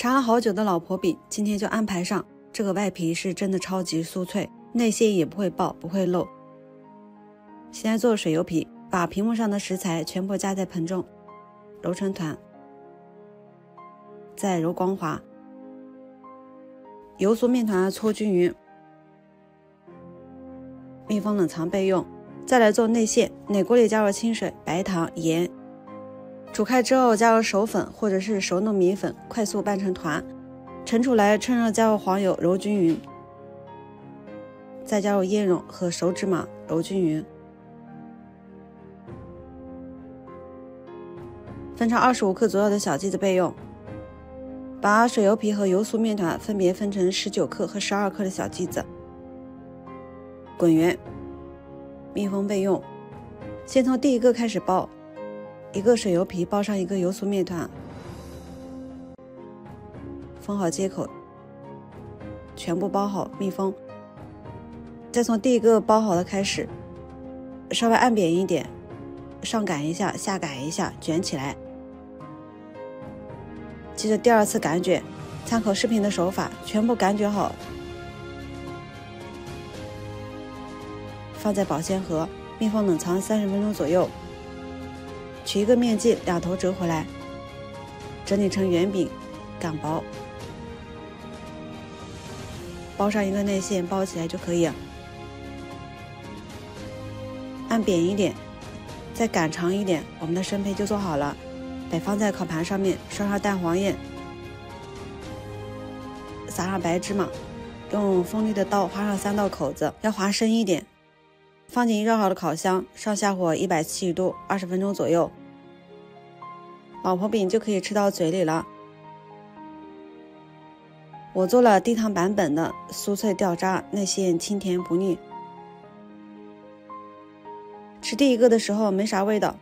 查了好久的老婆饼，今天就安排上。这个外皮是真的超级酥脆，内馅也不会爆，不会漏。现在做水油皮，把屏幕上的食材全部加在盆中，揉成团，再揉光滑。油酥面团搓均匀，密封冷藏备用。再来做内馅，内锅里加入清水、白糖、盐，煮开之后加入熟粉或者是熟糯米粉，快速拌成团。盛出来，趁热加入黄油揉均匀，再加入椰蓉和熟芝麻揉均匀。分成二十五克左右的小剂子备用。把水油皮和油酥面团分别分成十九克和十二克的小剂子，滚圆，密封备用。先从第一个开始包，一个水油皮包上一个油酥面团。封好接口，全部包好密封。再从第一个包好的开始，稍微按扁一点，上擀一下，下擀一下，卷起来。接着第二次擀卷，参考视频的手法，全部擀卷好，放在保鲜盒，密封冷藏三十分钟左右。取一个面剂，两头折回来，整理成圆饼，擀薄。包上一个内馅，包起来就可以。按扁一点，再擀长一点，我们的生胚就做好了。摆放在烤盘上面，刷上蛋黄液，撒上白芝麻，用锋利的刀划上三道口子，要划深一点。放进热好的烤箱，上下火一百七十度，二十分钟左右，老婆饼就可以吃到嘴里了。我做了低糖版本的，酥脆掉渣，内馅清甜不腻。吃第一个的时候没啥味道，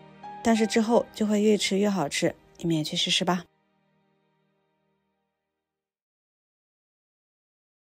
但是之后就会越吃越好吃，你们也去试试吧。